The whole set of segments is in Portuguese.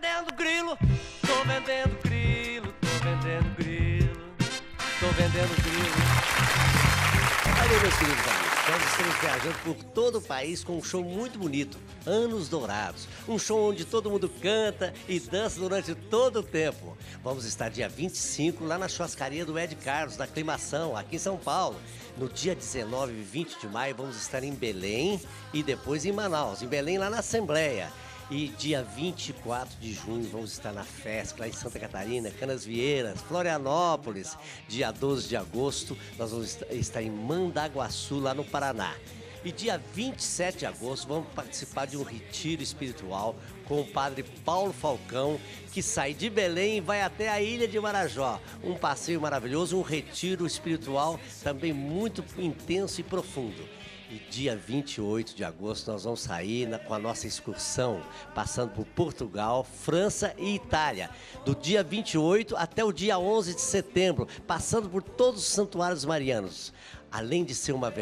vendendo grilo, tô vendendo grilo, tô vendendo grilo, tô vendendo grilo. Olha, meus queridos amigos, nós estamos viajando por todo o país com um show muito bonito, Anos Dourados. Um show onde todo mundo canta e dança durante todo o tempo. Vamos estar dia 25 lá na churrascaria do Ed Carlos, na Aclimação, aqui em São Paulo. No dia 19 e 20 de maio vamos estar em Belém e depois em Manaus. Em Belém, lá na Assembleia. E dia 24 de junho vamos estar na FESC, lá em Santa Catarina, Canas Vieiras, Florianópolis. Dia 12 de agosto nós vamos estar em Mandaguaçu, lá no Paraná. E dia 27 de agosto vamos participar de um retiro espiritual com o padre Paulo Falcão, que sai de Belém e vai até a ilha de Marajó. Um passeio maravilhoso, um retiro espiritual também muito intenso e profundo. E dia 28 de agosto nós vamos sair na, com a nossa excursão, passando por Portugal, França e Itália. Do dia 28 até o dia 11 de setembro, passando por todos os santuários marianos. Além de ser uma,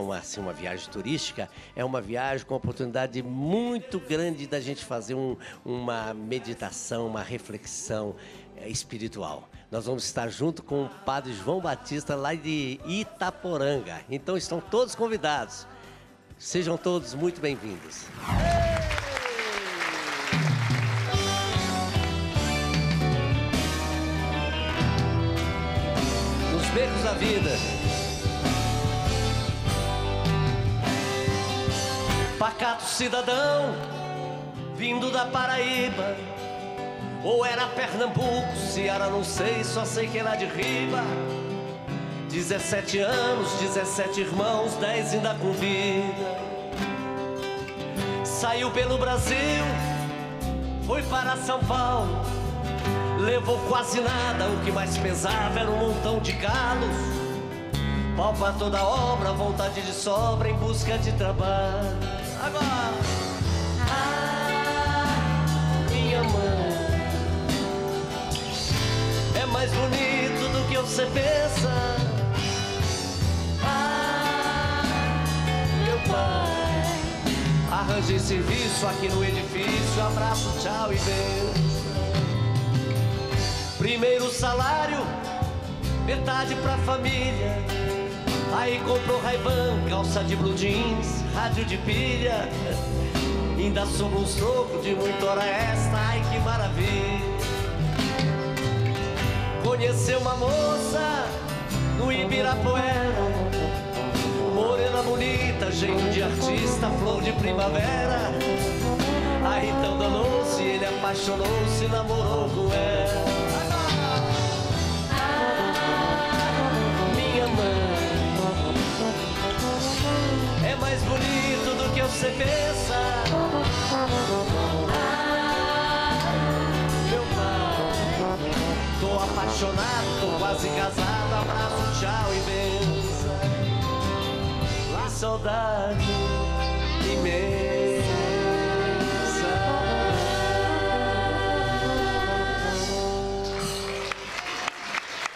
uma, assim, uma viagem turística, é uma viagem com oportunidade muito grande da gente fazer um, uma meditação, uma reflexão é, espiritual. Nós vamos estar junto com o padre João Batista lá de Itaporanga. Então estão todos convidados. Sejam todos muito bem-vindos. Nos becos da vida. Pacato cidadão, vindo da Paraíba ou era Pernambuco, Ceará, não sei, só sei que é lá de riba. 17 anos, 17 irmãos, 10 ainda com vida. Saiu pelo Brasil, foi para São Paulo. Levou quase nada, o que mais pesava era um montão de galos. Pau pra toda obra, vontade de sobra em busca de trabalho. Agora, mais bonito do que você pensa. Ah, meu pai. Arranjei serviço aqui no edifício. Abraço, tchau e benção. Primeiro salário, metade pra família. Aí comprou raivan, calça de blue jeans, rádio de pilha. Ainda sobrou uns de muita hora extra, ai que maravilha. Conheceu uma moça no Ibirapuera. Morena bonita, jeito de artista, flor de primavera. Aí então danou-se, ele apaixonou-se, namorou com ela. Minha mãe É mais bonito do que você pensa quase casado, abraço, tchau e benção. Lá saudade imensa.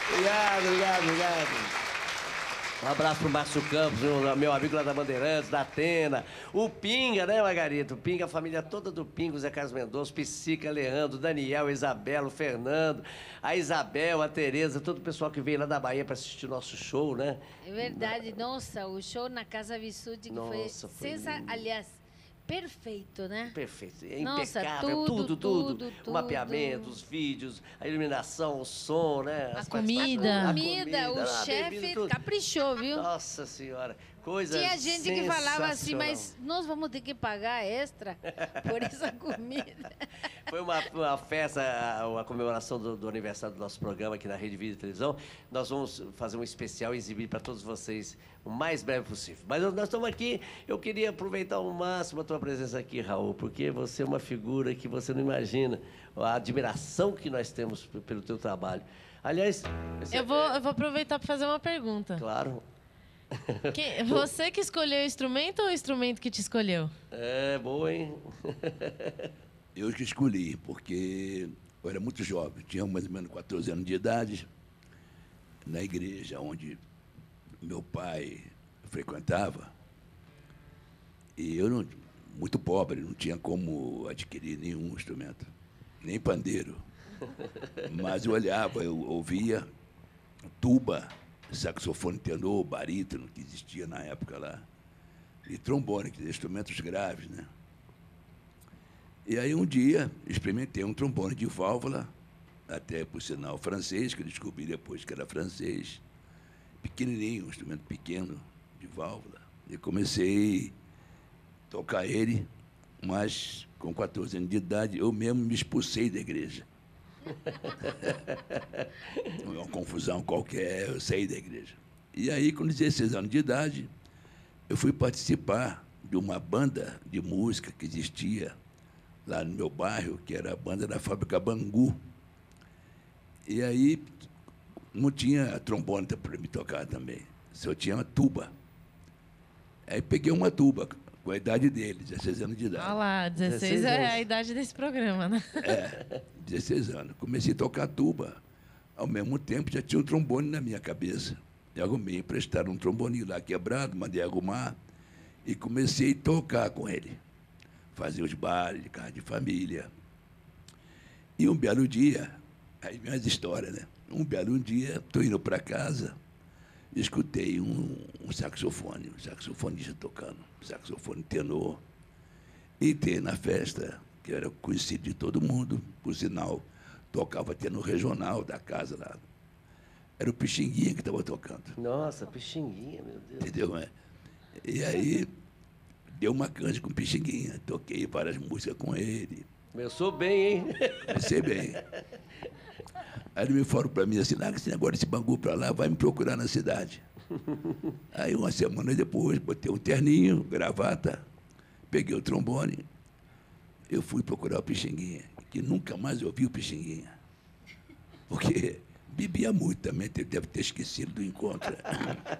Obrigado, obrigado, obrigado. Abraço pro Márcio Campos, meu amigo lá da Bandeirantes, da Atena. O Pinga, né, Margarita? O Pinga, a família toda do Pinga, Zé Carlos Mendonça, Psica, Leandro, Daniel, Isabela, o Fernando, a Isabel, a Tereza, todo o pessoal que veio lá da Bahia para assistir o nosso show, né? É verdade, nossa, o show na Casa Vissuti que nossa, foi, foi Aliás, perfeito, né? Perfeito. É Nossa, impecável, tudo tudo, tudo, tudo, O mapeamento, os vídeos, a iluminação, o som, né? A comida. A comida, o chefe caprichou, viu? Nossa Senhora. Coisa Tinha gente que falava assim, mas nós vamos ter que pagar extra por essa comida. Foi uma, uma festa, a, comemoração do, do, aniversário do nosso programa aqui na Rede Vida e Televisão. Nós vamos fazer um especial e exibir para todos vocês o mais breve possível. Mas nós estamos aqui, eu queria aproveitar ao máximo a tua presença aqui, Raul, porque você é uma figura que você não imagina, a admiração que nós temos pelo teu trabalho. Aliás... Eu vou, eu vou aproveitar para fazer uma pergunta. Claro. Quem, você que escolheu o instrumento ou o instrumento que te escolheu? É, boa, hein? eu que escolhi, porque eu era muito jovem, tinha mais ou menos 14 anos de idade, na igreja onde meu pai frequentava, e eu não, muito pobre, não tinha como adquirir nenhum instrumento. nem pandeiro. Mas eu olhava, eu ouvia tuba, saxofone tenor, barítono, que existia na época lá, e trombone, que instrumentos graves, né? E aí um dia experimentei um trombone de válvula, até por sinal francês, que eu descobri depois que era francês, pequenininho, um instrumento pequeno de válvula. E comecei a tocar ele, mas com 14 anos de idade eu mesmo me expulsei da igreja. Uma confusão qualquer, eu saí da igreja. E aí, com 16 anos de idade, eu fui participar de uma banda de música que existia lá no meu bairro, que era a banda da fábrica Bangu. E aí não tinha trombone para me tocar também, só tinha uma tuba. Aí peguei uma tuba, com a idade dele, 16 anos de idade. Olha lá, 16, 16 é a idade desse programa, né? É, 16 anos. Comecei a tocar tuba. Ao mesmo tempo, já tinha um trombone na minha cabeça. E arrumei, emprestaram um trombone lá quebrado, mandei arrumar e comecei a tocar com ele. Fazer os bares de casa de família. E um belo dia, aí vem as histórias, né? Um belo dia, estou indo para casa, escutei um, um saxofone, um saxofonista tocando, saxofone tenor. E tem na festa, que era conhecido de todo mundo, por sinal, tocava no regional da casa lá. Era o Pixinguinha que estava tocando. Nossa, Pixinguinha, meu Deus. Entendeu? É? E aí, deu uma canja com o Pixinguinha, toquei várias músicas com ele. Começou bem, hein? Comecei bem. Aí ele me falou para mim assim, larga esse negócio desse bangu para lá, vai me procurar na cidade. Aí uma semana depois, botei um terninho, gravata, peguei o trombone, eu fui procurar o Pixinguinha, que nunca mais ouvi o Pixinguinha. Porque bebia muito também, deve ter esquecido do encontro.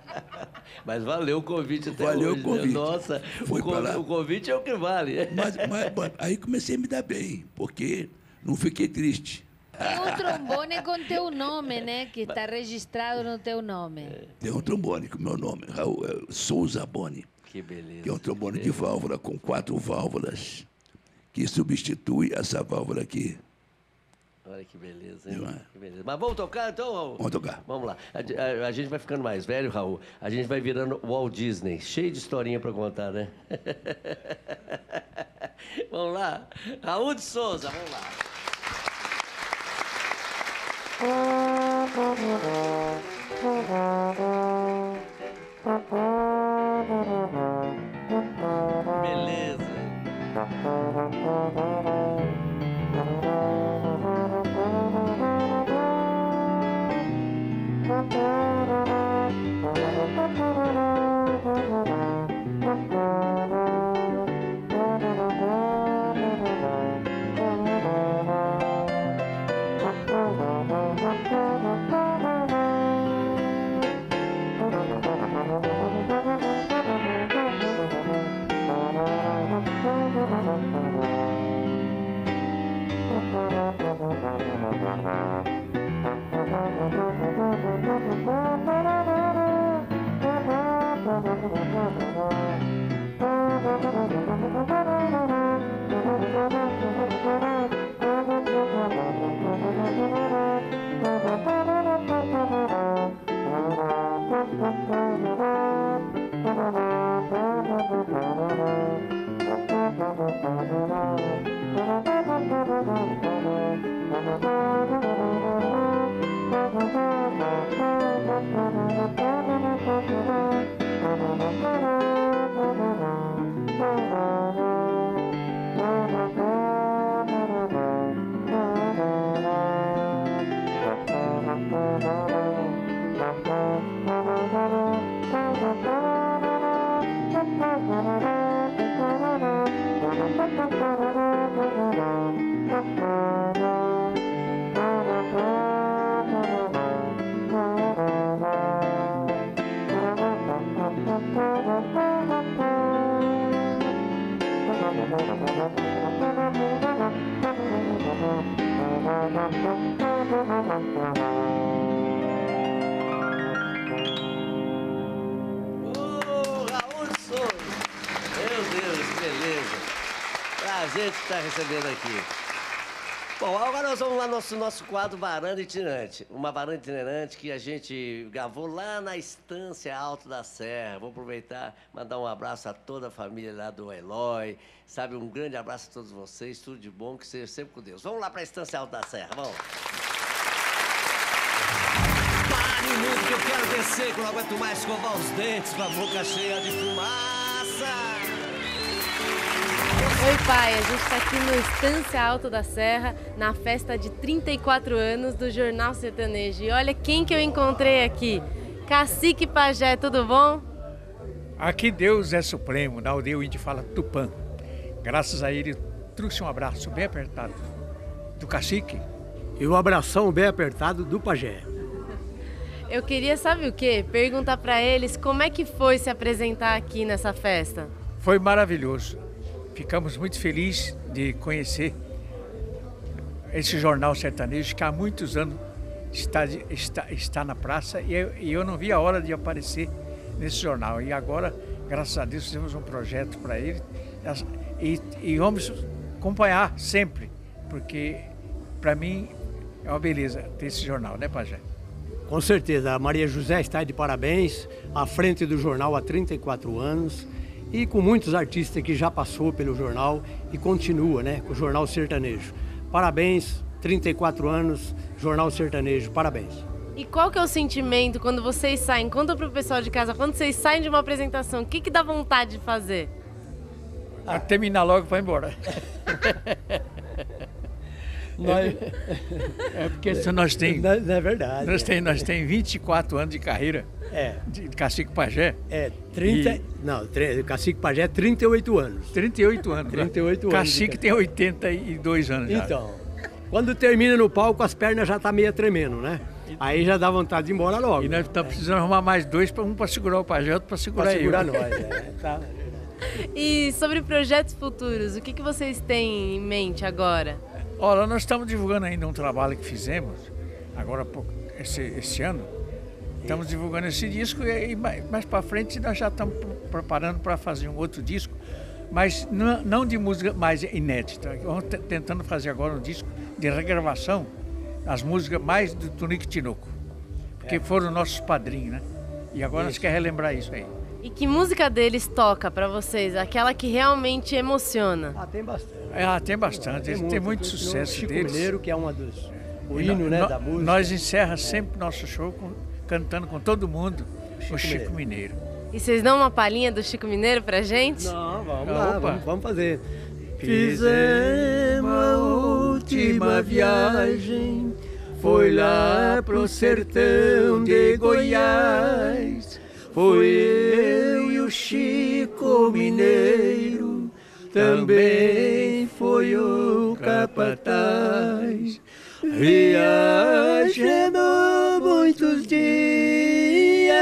Mas valeu o convite até valeu hoje. Valeu o convite. Né? Nossa, Foi o, convite, o convite é o que vale. Mas, mas, aí comecei a me dar bem, porque não fiquei triste. Tem um trombone com teu nome, né? Que está registrado no teu nome. Tem um trombone com meu nome, Raul é Souza Boni. Que beleza. Que é um trombone de válvula com quatro válvulas, que substitui essa válvula aqui. Olha que beleza, hein? Que beleza. Mas vamos tocar então, Raul? Vamos tocar. Vamos lá. A, a, a, gente vai ficando mais velho, Raul. A gente vai virando Walt Disney. Cheio de historinha para contar, né? vamos lá. Raul de Souza, vamos lá. Beleza. Oh, Raul Prazer te estar recebendo aqui. Bom, agora nós vamos lá no nosso, nosso quadro Varanda Itinerante. Uma varanda itinerante que a gente gravou lá na Estância Alto da Serra. Vou aproveitar mandar um abraço a toda a família lá do Eloy. Sabe, um grande abraço a todos vocês. Tudo de bom, que seja sempre com Deus. Vamos lá para a Estância Alto da Serra, vamos. Pare mundo que eu quero descer, que eu não aguento mais escovar os dentes com a boca cheia de fumaça. Oi, pai. A gente está aqui no Estância Alto da Serra, na festa de 34 anos do Jornal Sertanejo. E olha quem que eu encontrei aqui. Cacique Pajé, tudo bom? Aqui Deus é supremo, na aldeia o índio fala Tupã. Graças a ele, trouxe um abraço bem apertado do cacique. E um abração bem apertado do pajé. Eu queria, sabe o quê? Perguntar para eles como é que foi se apresentar aqui nessa festa. Foi maravilhoso. Ficamos muito felizes de conhecer esse jornal sertanejo que há muitos anos está, está, está na praça e eu, e eu não vi a hora de aparecer nesse jornal. E agora, graças a Deus, fizemos um projeto para ele e, e vamos acompanhar sempre, porque para mim é uma beleza ter esse jornal, né, Pajé? Com certeza, a Maria José está de parabéns, à frente do jornal há 34 anos e com muitos artistas que já passou pelo jornal e continua, né, com o Jornal Sertanejo. Parabéns, 34 anos, Jornal Sertanejo, parabéns. E qual que é o sentimento quando vocês saem? Conta pro pessoal de casa, quando vocês saem de uma apresentação, o que que dá vontade de fazer? Ah, terminar logo para ir embora. Nós... É porque nós tem, Não, não é verdade. nós tem, nós tem 24 anos de carreira É, de cacique Pajé. é 30. E- Não, tre- Cacique Pajé, 38 anos. 38 anos. 38 anos. Cacique tem 82 anos já. Então, quando termina no palco, as pernas já tá meio tremendo, né? Aí já dá vontade de ir embora logo. E nós estamos precisando arrumar mais dois, pra- um para segurar o Pajé, outro para segurar, Pra segurar eu. nós. É, tá. E sobre projetos futuros, o que, que vocês têm em mente agora? Olha, nós estamos divulgando ainda um trabalho que fizemos, agora esse, esse ano. Estamos divulgando esse disco e, mais, para frente nós já estamos pre- preparando para fazer um outro disco, mas não, não de música mais inédita. Vamos te- tentando fazer agora um disco de regravação das músicas mais do Tunique Tinoco, porque foram nossos padrinhos, né? E agora nós queremos relembrar isso aí. E que música deles toca pra vocês? Aquela que realmente emociona? Ah, tem bastante. Ah, tem bastante, tem, tem muito O sucesso Chico deles. Mineiro, que é uma dos. O hino, no- né, no- da música. Nós encerra sempre nosso show com- cantando com todo mundo Chico o Chico Mineiro. E vocês dão uma palhinha do Chico Mineiro pra gente? Não, vamos Opa. lá, vamos, vamos fazer. Fizemos a última viagem, foi lá pro sertão de Goiás. Foi eu e o Chico Mineiro, também foi o capataz. Viajamos muitos dias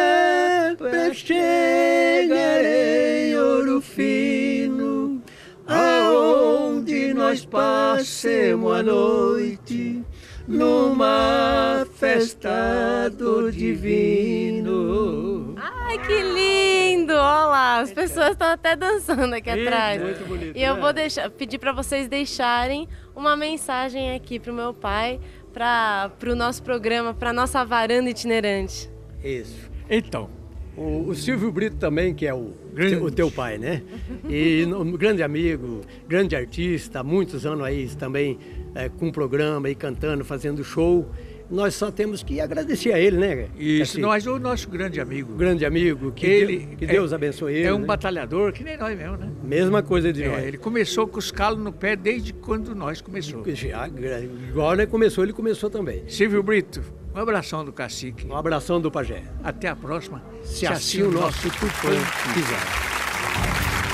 pra chegar em Ouro Fino, aonde nós passemos a noite numa festa do divino. Ai, que lindo! Olha lá, as pessoas estão até dançando aqui atrás. muito bonito, E eu né? vou deixar, pedir para vocês deixarem uma mensagem aqui pro meu pai, para o nosso programa, para nossa varanda itinerante. Isso. Então, O, o Silvio Brito também, que é o, Grande. o teu pai, né? E um grande amigo, grande artista, muitos anos aí também é, com programa e cantando, fazendo show. Nós só temos que agradecer a ele, né? isso, Cacique? nós, o nosso grande amigo. Grande amigo, que, ele, Deus, que Deus é- abençoe ele. É um né? batalhador que nem nós mesmo, né? Mesma coisa de É, nós. ele começou com os calos no pé desde quando nós começamos. Já, igual né, começou, ele começou também. Silvio Brito, um abração do cacique. Um abração do Pajé. Até a próxima. Se assim o nosso Tupã quiser.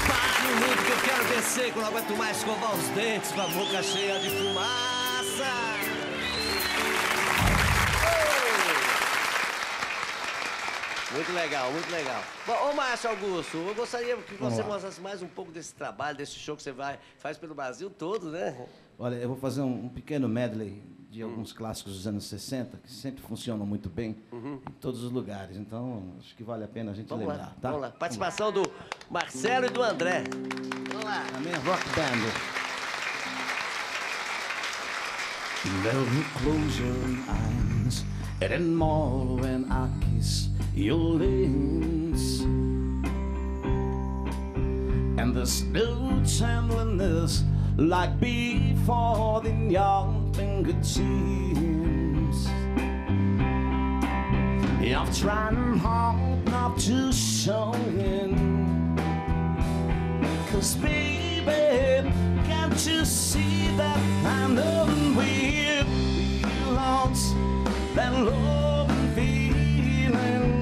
Pare o mundo que eu quero descer, que eu não aguento mais escovar os dentes com a boca cheia de fumaça. Muito legal, muito legal. Bom, ô Márcio Augusto, eu gostaria que você mostrasse mais um pouco desse trabalho, desse show que você vai, faz pelo Brasil todo, né? Olha, eu vou fazer um, um pequeno medley de alguns clássicos dos anos 60, que sempre funcionam muito bem em todos os lugares. Então, acho que vale a pena a gente Vamos lembrar, lá, tá? vamos lá. Participação do Marcelo e do André. Vamos lá. A minha rock band. Never close your eyes anymore when I kiss your lips. And there's no tenderness like before in your fingertips. I've tried hard not to show it. Cause baby, can't you see that I'm know we belongs that love and feeling?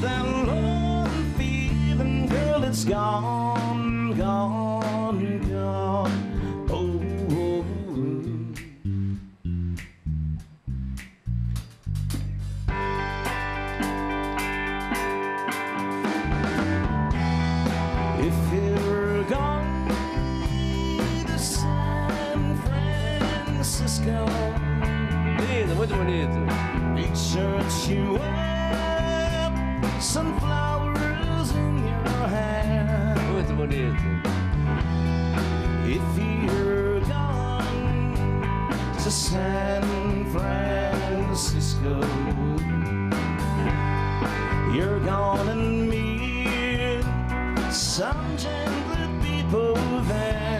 That love and feeling, girl, it's gone, gone, gone. Oh, oh, oh. If you're gone to San Francisco, Lindo, muito bonito. make sure that you wear sunflowers in your hair. If you're gone to San Francisco, you're gonna meet some gentle people there.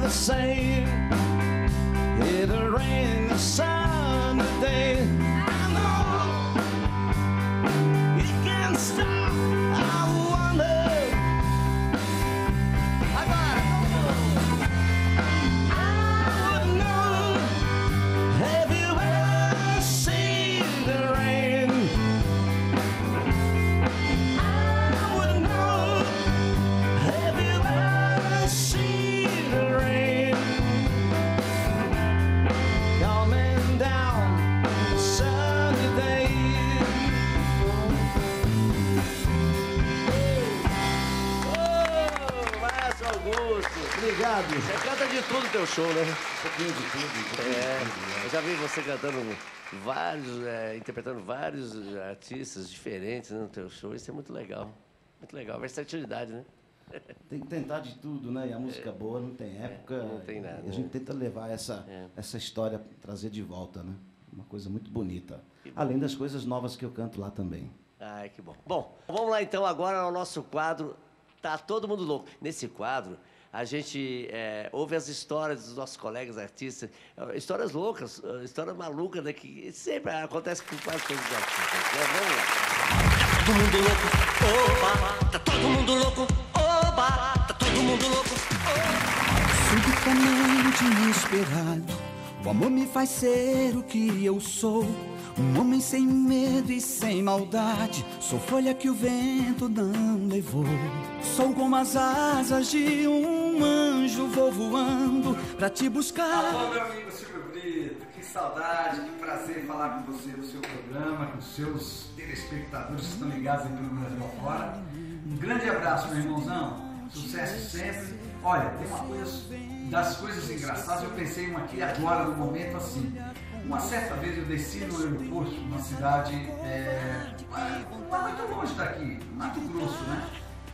the same, it'll rain the sun day. Obrigado. Você canta de tudo teu show, né? Um pouquinho de tudo. É, né? eu já vi você cantando vários, é, interpretando vários artistas diferentes né, no teu show. Isso é muito legal. Muito legal. Versatilidade, né? Tem que tentar de tudo, né? E a música boa não tem época. É. não tem nada, E a gente né? tenta levar essa, É. essa história, trazer de volta, né? Uma coisa muito bonita. Além das coisas novas que eu canto lá também. Ai, que bom. Bom, vamos lá então agora ao nosso quadro Tá Todo Mundo Louco. Nesse quadro, a gente é, ouve as histórias dos nossos colegas artistas, eh, histórias loucas, eh, histórias malucas, né, que sempre acontece com quase todos os artistas. né? Vamos lá. todo mundo louco, oba, tá todo mundo louco, oba, tá todo mundo louco. Subitamente inesperado, o amor me faz ser o que eu sou. Um homem sem medo e sem maldade. Sou folha que o vento não levou. Sou como as asas de um anjo, vou voando pra te buscar. Alô, meu amigo Silvio Brito, que saudade, que prazer falar com você no seu programa, com seus telespectadores que estão ligados aí pelo Brasil afora. Um grande abraço, meu irmãozão, sucesso sempre. Olha, tem uma coisa, das coisas engraçadas, eu pensei uma aqui agora, no momento assim. Uma certa vez eu desci no aeroporto, numa cidade, é, muito longe daqui, Mato Grosso, né?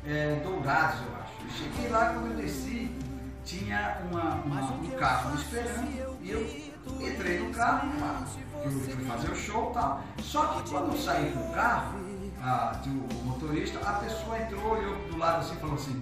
É, Dourados, eu acho. Eu cheguei lá, quando eu desci, tinha uma, uma- um carro me esperando e eu entrei nenhuma. Eu fui fazer o show e tal. Só que quando eu saí do carro, a, o motorista, a pessoa entrou, olhou do lado assim e falou assim,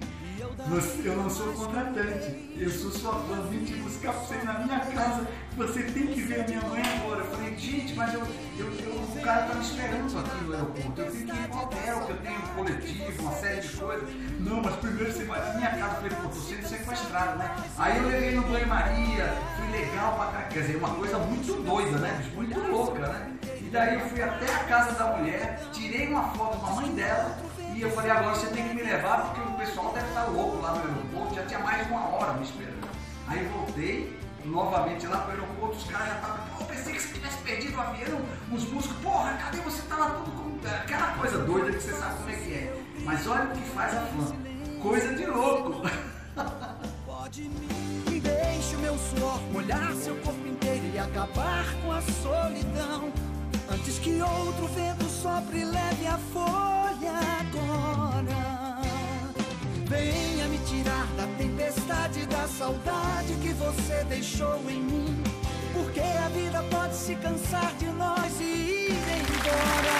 você, eu não sou contratante, eu sou sua fã, vim te buscar você na minha casa, você tem que ver a minha mãe agora. Eu falei, gente, mas eu, eu, eu o cara tá me esperando aqui no aeroporto, eu tenho que ir hotel, que eu tenho um coletivo, uma série de coisas. Não, mas primeiro você vai na minha casa. Eu falei, pô, tô sendo sequestrado, né? Aí eu levei no banho-maria, fui legal pra cá, quer dizer, uma coisa muito doida, né? Muito louca, né? Daí eu fui até a casa da mulher, tirei uma foto com a mãe dela, e eu falei, agora você tem que me levar porque o pessoal deve estar louco lá no aeroporto, já tinha mais de uma hora me esperando. Aí voltei, novamente lá pro aeroporto, os caras já estavam, pô, pensei que você tivesse perdido o avião, os músicos, porra, cadê você? Tava tudo com aquela coisa doida que você sabe como é que é. Mas olha o que faz a fã, coisa de louco. Pode me deixe o meu suor molhar seu corpo inteiro e acabar com a solidão. Que outro vento sopre e leve a folha agora. Venha me tirar da tempestade da saudade que você deixou em mim. Porque a vida pode se cansar de nós e ir embora.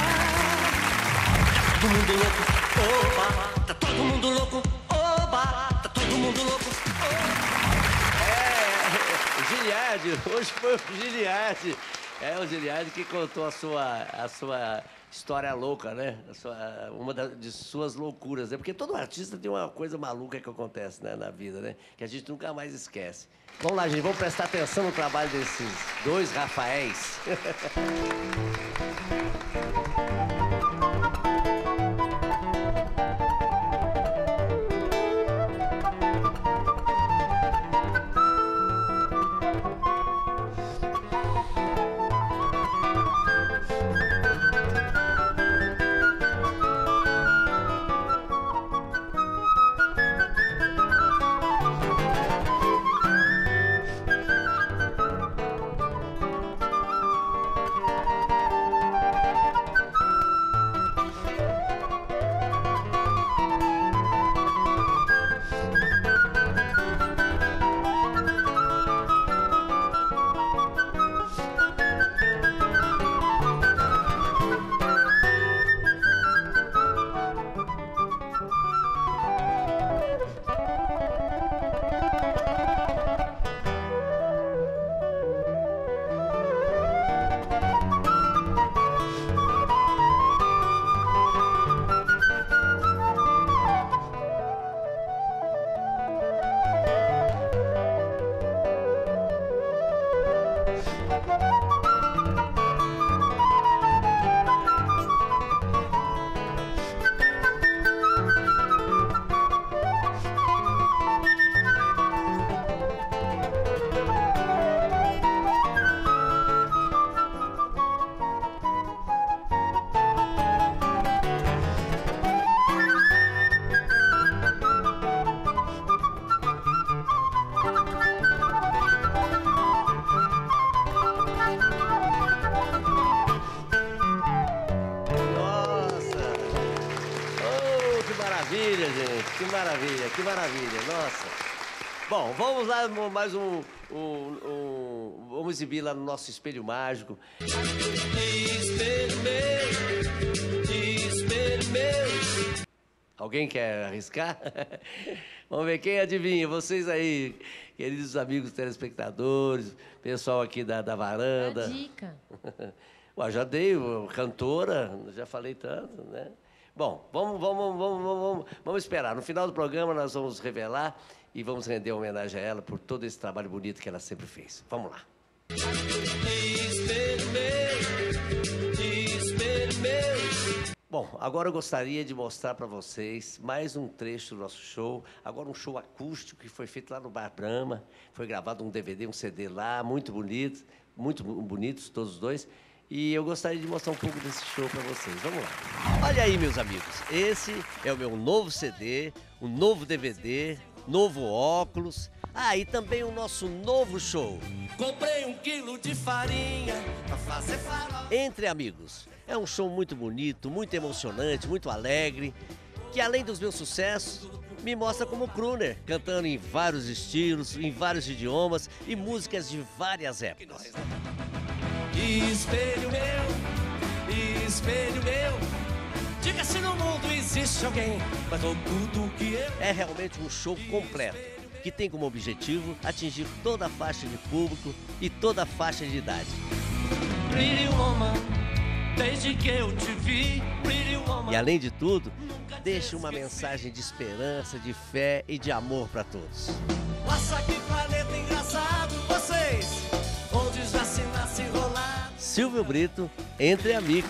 Todo mundo louco, oba, tá todo mundo louco, oba, tá todo mundo louco. Oba. É, Giliardi, hoje foi o Giliardi. É o Giliardi que contou a sua, a sua história louca, né? Sua, uma da, de suas loucuras, né? Porque todo artista tem uma coisa maluca que acontece né, na vida, né? Que a gente nunca mais esquece. Vamos lá, gente, vamos prestar atenção no trabalho desses dois Rafaéis. que maravilha! Nossa! Bom, vamos lá, mais um, um, um- Vamos exibir lá no nosso espelho mágico. Espelho meu, espelho meu. Alguém quer arriscar? Vamos ver quem adivinha. Vocês aí, queridos amigos telespectadores, pessoal aqui da, da varanda. A dica. Ué, já dei, cantora, já falei tanto, né? Bom, vamos, vamos, vamos, vamos, vamos, esperar. No final do programa nós vamos revelar e vamos render homenagem a ela por todo esse trabalho bonito que ela sempre fez. Vamos lá. Bom, agora eu gostaria de mostrar para vocês mais um trecho do nosso show. Agora um show acústico que foi feito lá no Bar Brahma. Foi gravado um DVD, um CD lá, muito bonito, muito bonitos todos os dois. E eu gostaria de mostrar um pouco desse show para vocês. Vamos lá. Olha aí, meus amigos. Esse é o meu novo CD, um novo DVD, novo óculos. Ah, e também o nosso novo show. Comprei um quilo de farinha pra fazer farol. Entre amigos. É um show muito bonito, muito emocionante, muito alegre, que além dos meus sucessos, me mostra como crooner, cantando em vários estilos, em vários idiomas e músicas de várias épocas. Espelho meu, espelho meu. Diga se no mundo existe alguém mais oculto que eu. É realmente um show completo, que tem como objetivo atingir toda a faixa de público e toda a faixa de idade. Pretty woman, desde que eu te vi, pretty woman. E além de tudo, deixa uma mensagem de esperança, de fé e de amor para todos. Nossa, que planeta engraçado, Silvio Brito, Entre Amigos.